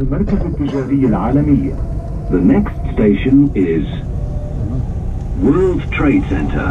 المركز التجاري العالمي The next station is World Trade Center.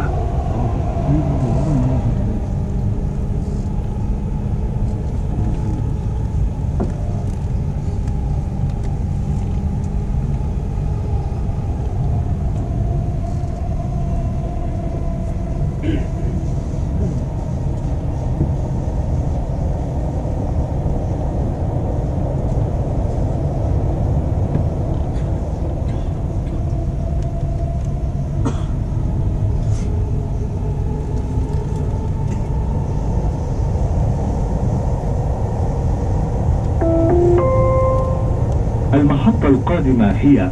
المحطة القادمة هي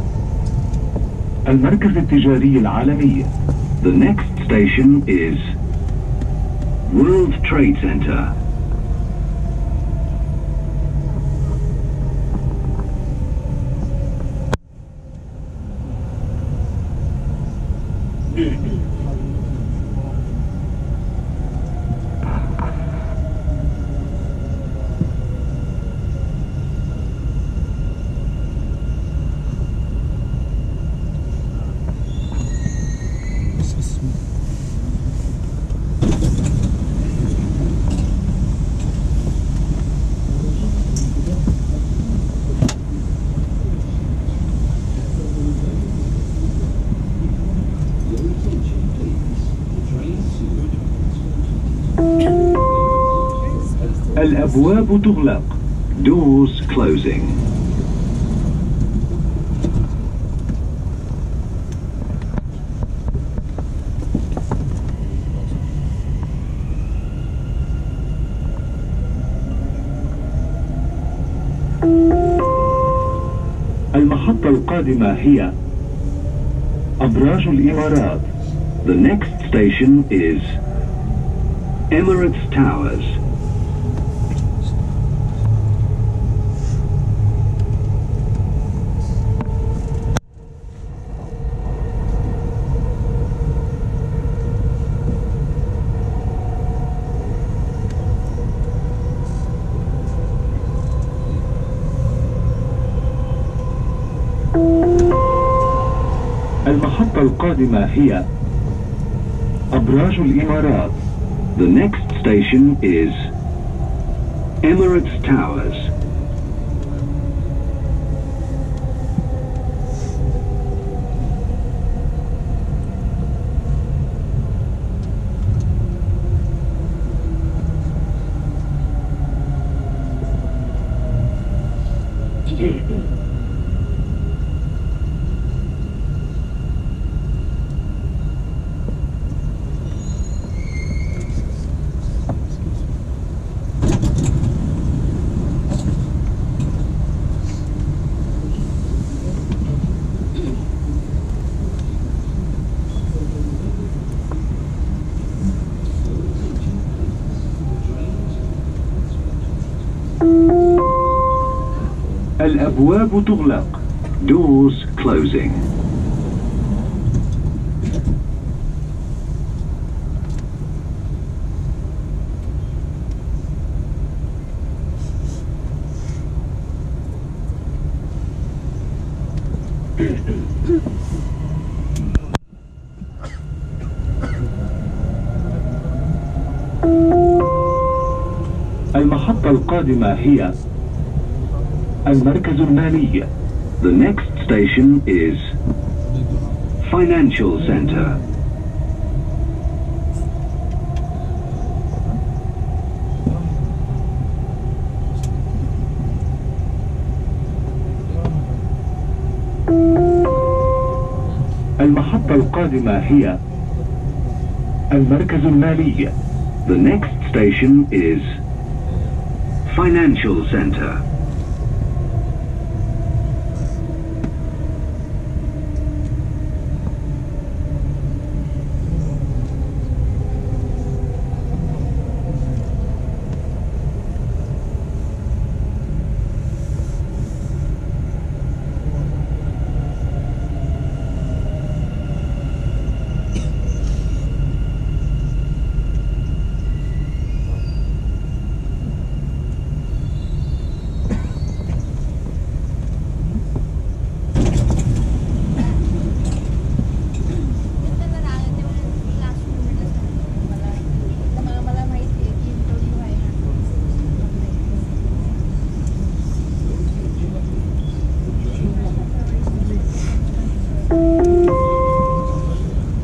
المركز التجاري العالمي The next station is World Trade Center. الأبواب تغلق Doors closing. المحطة القادمة هي أبراج الإمارات The next station is Emirates Towers. القادمة هي أبراج الإمارات The next station is Emirates Towers. الأبواب تغلق Doors closing. المحطة القادمة هي المركز المالي The next station is Financial Center. المحطة القادمة هي المركز المالي The next station is Financial Center.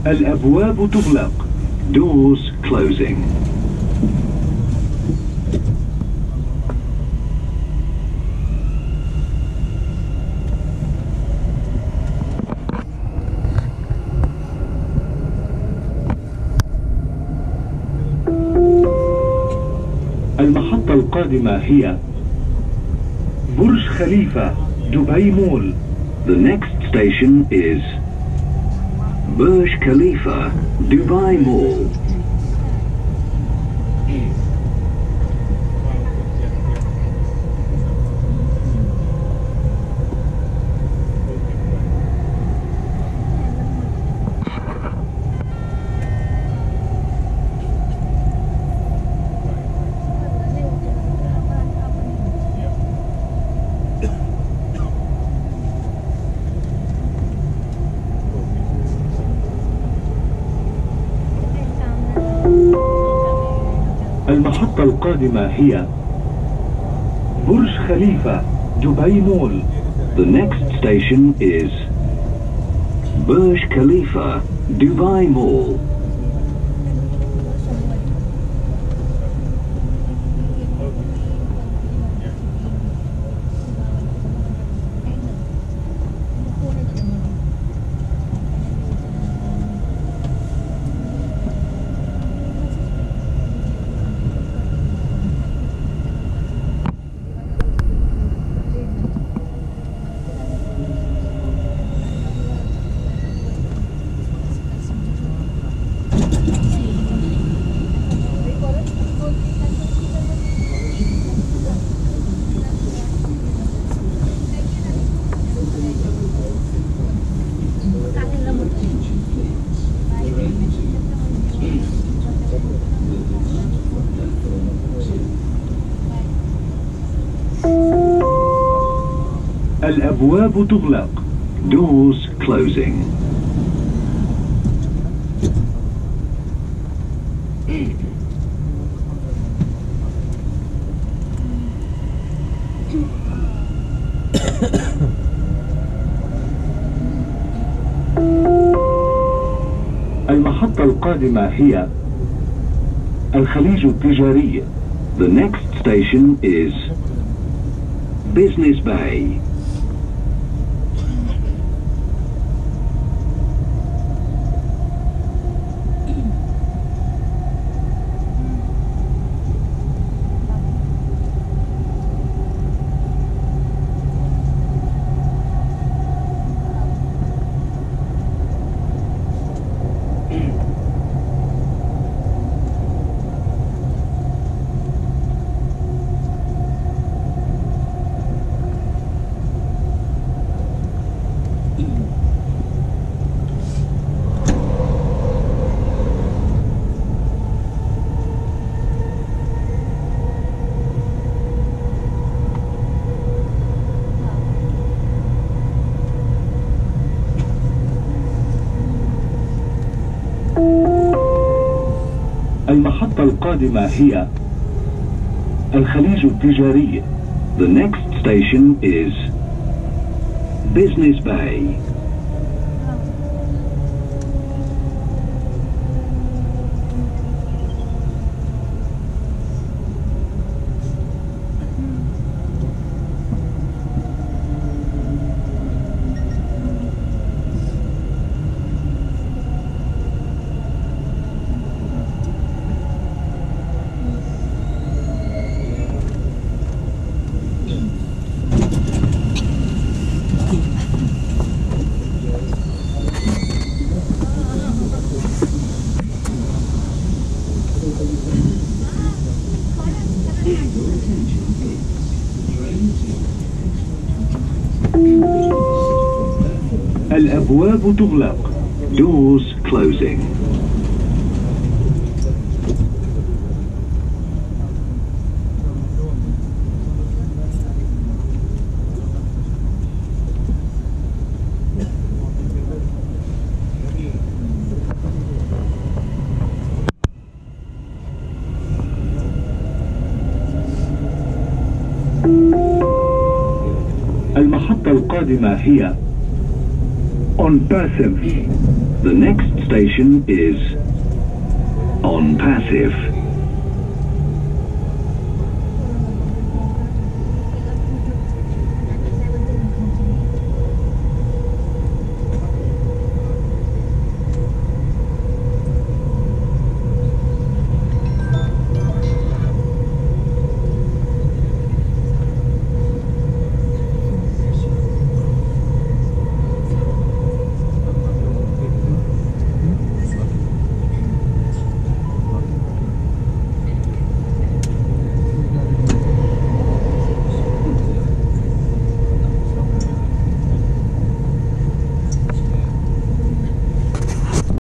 الأبواب تغلق Doors closing. المحطة القادمة هي برج خليفة دبي مول The next station is Burj Khalifa, Dubai Mall. المحطة القادمة هي برج خليفة دبي مول The next station is Burj Khalifa, Dubai Mall. الأبواب تغلق Doors closing. المحطة القادمة هي الخليج التجاري The next station is Business Bay. القادمة هي الخليج التجاري The next station is Business Bay. الأبواب تغلق Doors closing. Kadima here ONPASSIVE. The next station is ONPASSIVE.